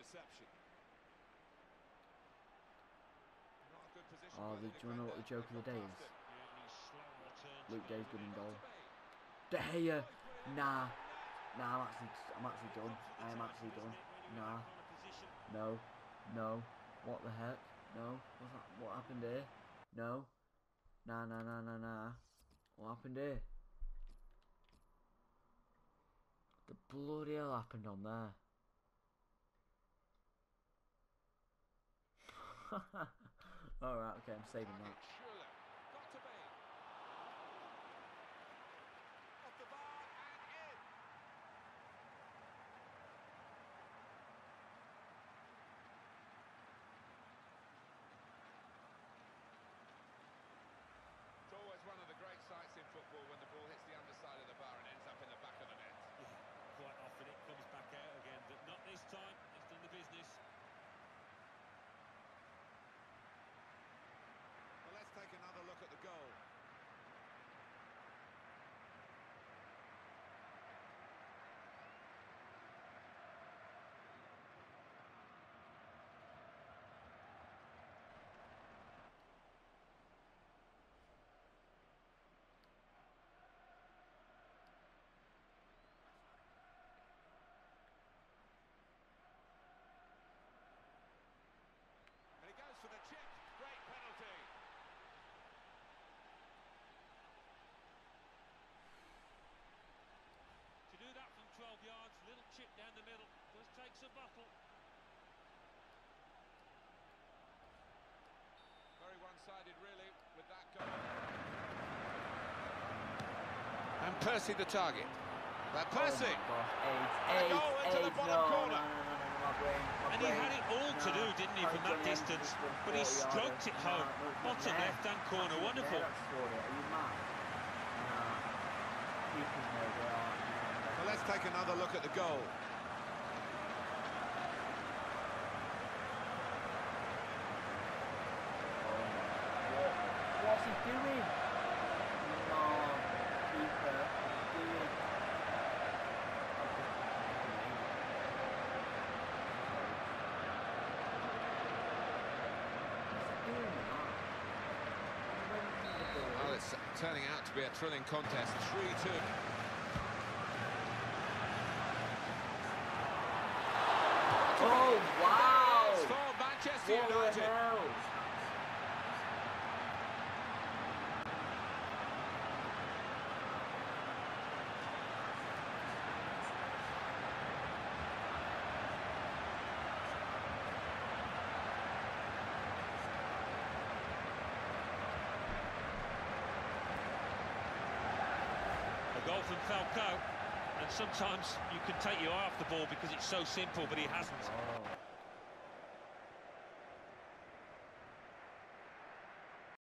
interception. Not a good position Oh, the, the do you know what the joke of the day is? Yeah, he's slow return to Luke the Day's good in goal. De Gea. Nah. Nah, I'm actually, I'm actually done. I am actually done. Nah. No. No. What the heck? No. What's that? What happened here? No. Nah, nah, nah, nah, nah. What happened here? The bloody hell happened on there? Alright, okay, I'm saving that. Schürrle. Got to be. Off the bar and in. It's always one of the great sights in football when the ball hits the underside of the bar and ends up in the back of the net. Yeah, quite often it comes back out again, but not this time. He's done the business. Well, let's take another look at the goal. And he goes for the chip. Great penalty. To do that from 12 yards, little chip down the middle, does take bottle. Very one-sided, really, with that goal. And Percy the target. That oh Percy. Oh my gosh, AIDS, And a goal into the bottom no, corner. No, no, no, no, my brain, my And he had it all to do, didn't he, from that distance? But he stroked it home. Nah, Bottom left-hand corner, There, wonderful. that's scored it. Are you mad? Nah. Keepers know they are. Well, let's take another look at the goal. What? What's he doing? No, keeper. Doing? What's he doing with that? He went through the ball. Well, it's turning out to be a thrilling contest. 3-2. Oh wow! For Manchester What the United. hell? A goal from Falcao. And sometimes you can take your eye off the ball because it's so simple, but he hasn't. Oh.